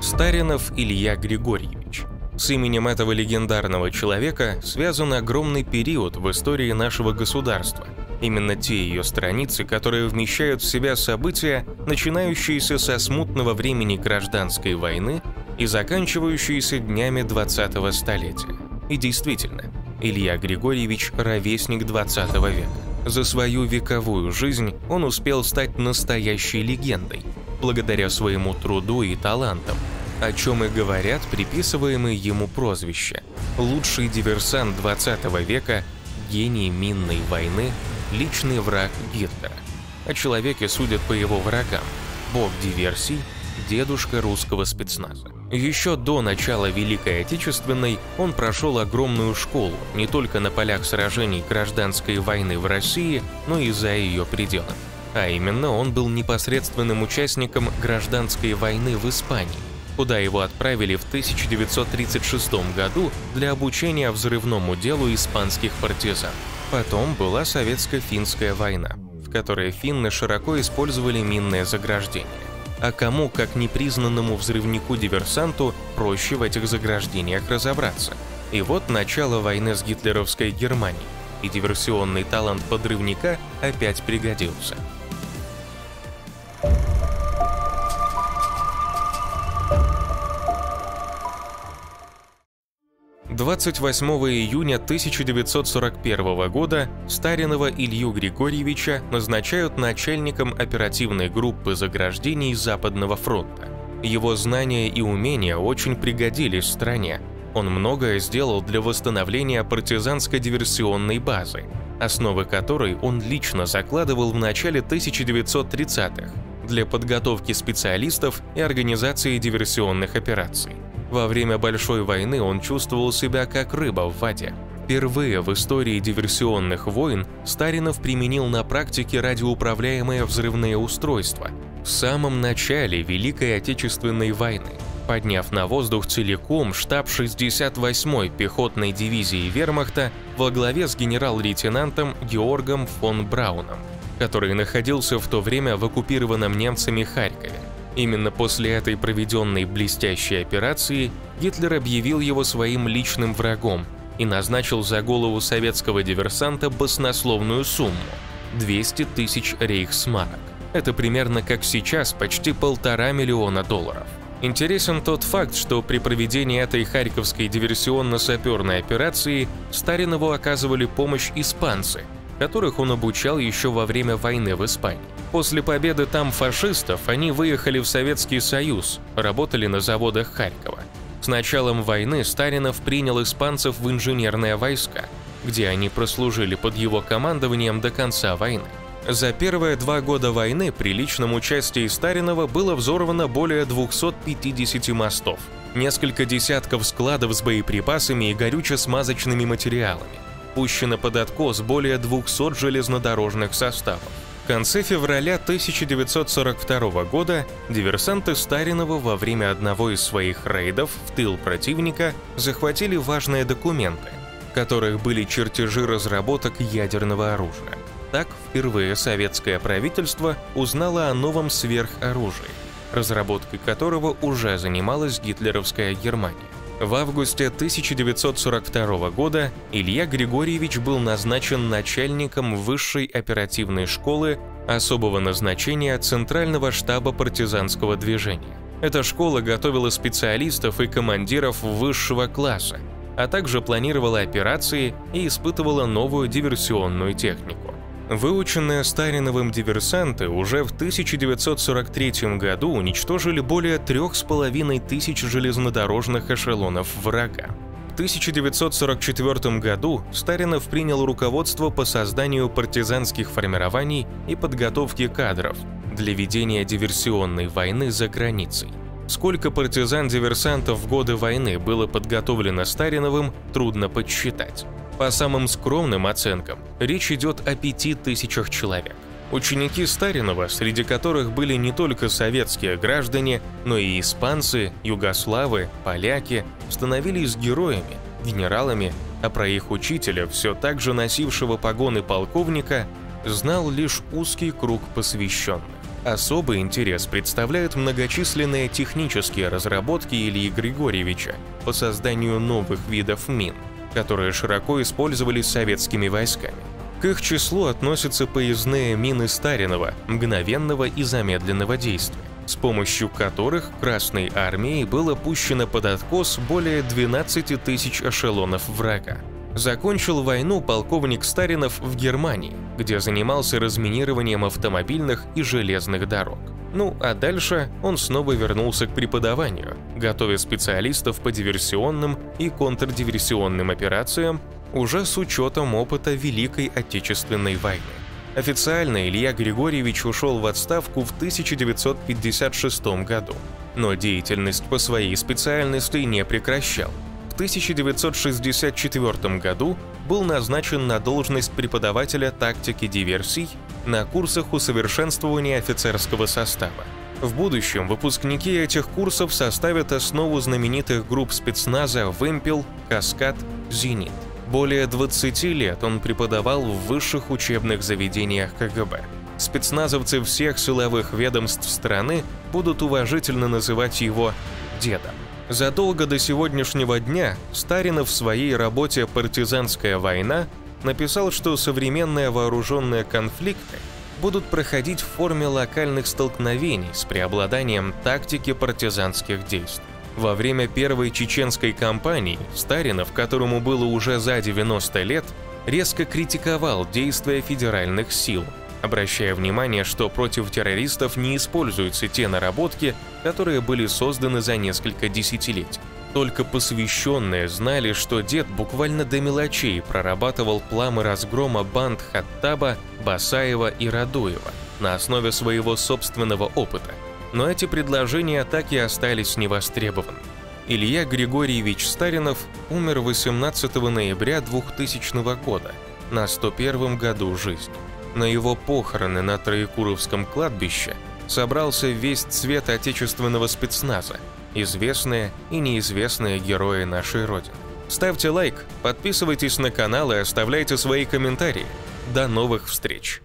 Старинов Илья Григорьевич. С именем этого легендарного человека связан огромный период в истории нашего государства. Именно те ее страницы, которые вмещают в себя события, начинающиеся со смутного времени гражданской войны и заканчивающиеся днями 20-го столетия. И действительно, Илья Григорьевич – ровесник 20 века. За свою вековую жизнь он успел стать настоящей легендой, благодаря своему труду и талантам, о чем и говорят приписываемые ему прозвища. Лучший диверсант 20 века, гений минной войны, личный враг Гитлера. О человеке судят по его врагам. Бог диверсий, дедушка русского спецназа. Еще до начала Великой Отечественной он прошел огромную школу не только на полях сражений гражданской войны в России, но и за ее пределами. А именно он был непосредственным участником гражданской войны в Испании, куда его отправили в 1936 году для обучения взрывному делу испанских партизан. Потом была советско-финская война, в которой финны широко использовали минное заграждение. А кому, как непризнанному взрывнику-диверсанту, проще в этих заграждениях разобраться? И вот начало войны с гитлеровской Германией, и диверсионный талант подрывника опять пригодился. 28 июня 1941 года Старинова Илью Григорьевича назначают начальником оперативной группы заграждений Западного фронта. Его знания и умения очень пригодились стране. Он многое сделал для восстановления партизанско-диверсионной базы, основы которой он лично закладывал в начале 1930-х для подготовки специалистов и организации диверсионных операций. Во время Большой войны он чувствовал себя как рыба в воде. Впервые в истории диверсионных войн Старинов применил на практике радиоуправляемые взрывные устройства в самом начале Великой Отечественной войны, подняв на воздух целиком штаб 68-й пехотной дивизии вермахта во главе с генерал-лейтенантом Георгом фон Брауном, который находился в то время в оккупированном немцами Харькове. Именно после этой проведенной блестящей операции Гитлер объявил его своим личным врагом и назначил за голову советского диверсанта баснословную сумму – 200 тысяч рейхсмарок. Это примерно как сейчас почти полтора миллиона долларов. Интересен тот факт, что при проведении этой Харьковской диверсионно-саперной операции Старинову оказывали помощь испанцы, которых он обучал еще во время войны в Испании. После победы там фашистов они выехали в Советский Союз, работали на заводах Харькова. С началом войны Старинов принял испанцев в инженерные войска, где они прослужили под его командованием до конца войны. За первые два года войны при личном участии Старинова было взорвано более 250 мостов, несколько десятков складов с боеприпасами и горюче-смазочными материалами, пущено под откос более 200 железнодорожных составов. В конце февраля 1942 года диверсанты Старинова во время одного из своих рейдов в тыл противника захватили важные документы, в которых были чертежи разработок ядерного оружия. Так, впервые советское правительство узнало о новом сверхоружии, разработкой которого уже занималась гитлеровская Германия. В августе 1942 года Илья Григорьевич был назначен начальником высшей оперативной школы особого назначения Центрального штаба партизанского движения. Эта школа готовила специалистов и командиров высшего класса, а также планировала операции и испытывала новую диверсионную технику. Выученные Стариновым диверсанты уже в 1943 году уничтожили более трех с половиной тысяч железнодорожных эшелонов врага. В 1944 году Старинов принял руководство по созданию партизанских формирований и подготовке кадров для ведения диверсионной войны за границей. Сколько партизан-диверсантов в годы войны было подготовлено Стариновым, трудно подсчитать. По самым скромным оценкам, речь идет о пяти тысячах человек. Ученики Старинова, среди которых были не только советские граждане, но и испанцы, югославы, поляки, становились героями, генералами, а про их учителя, все так же носившего погоны полковника, знал лишь узкий круг посвященных. Особый интерес представляют многочисленные технические разработки Ильи Григорьевича по созданию новых видов мин, которые широко использовались советскими войсками. К их числу относятся поездные мины Старинова, мгновенного и замедленного действия, с помощью которых Красной армией было пущено под откос более 12 тысяч эшелонов врага. Закончил войну полковник Старинов в Германии, где занимался разминированием автомобильных и железных дорог. Ну а дальше он снова вернулся к преподаванию, готовя специалистов по диверсионным и контрдиверсионным операциям уже с учетом опыта Великой Отечественной войны. Официально Илья Григорьевич ушел в отставку в 1956 году, но деятельность по своей специальности не прекращал. 1964 году был назначен на должность преподавателя тактики диверсий на курсах усовершенствования офицерского состава. В будущем выпускники этих курсов составят основу знаменитых групп спецназа «Вымпел», «Каскад», «Зенит». Более 20 лет он преподавал в высших учебных заведениях КГБ. Спецназовцы всех силовых ведомств страны будут уважительно называть его «дедом». Задолго до сегодняшнего дня Старинов в своей работе «Партизанская война» написал, что современные вооруженные конфликты будут проходить в форме локальных столкновений с преобладанием тактики партизанских действий. Во время первой чеченской кампании Старинов, которому было уже за 90 лет, резко критиковал действия федеральных сил – обращая внимание, что против террористов не используются те наработки, которые были созданы за несколько десятилетий. Только посвященные знали, что дед буквально до мелочей прорабатывал планы разгрома банд Хаттаба, Басаева и Радуева на основе своего собственного опыта. Но эти предложения так и остались невостребованы. Илья Григорьевич Старинов умер 18 ноября 2000 года на 101 году жизни. На его похороны на Троекуровском кладбище собрался весь цвет отечественного спецназа, известные и неизвестные герои нашей Родины. Ставьте лайк, подписывайтесь на канал и оставляйте свои комментарии. До новых встреч!